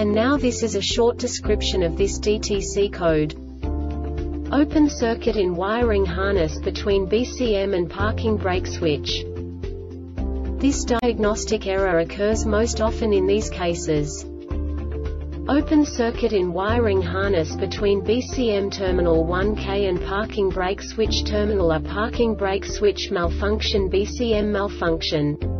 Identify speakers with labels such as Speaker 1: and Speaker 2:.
Speaker 1: And now this is a short description of this DTC code. Open circuit in wiring harness between BCM and parking brake switch. This diagnostic error occurs most often in these cases. Open circuit in wiring harness between BCM terminal 1K and parking brake switch terminal A parking brake switch malfunction BCM malfunction